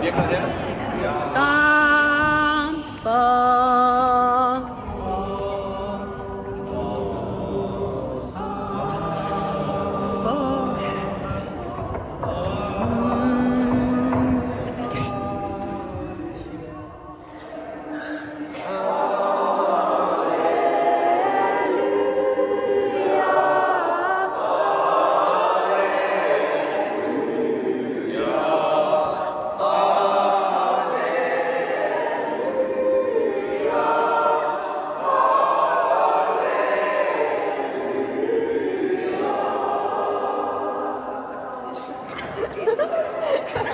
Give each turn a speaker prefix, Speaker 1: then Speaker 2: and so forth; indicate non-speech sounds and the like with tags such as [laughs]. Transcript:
Speaker 1: 别客
Speaker 2: 气 cookies. [laughs]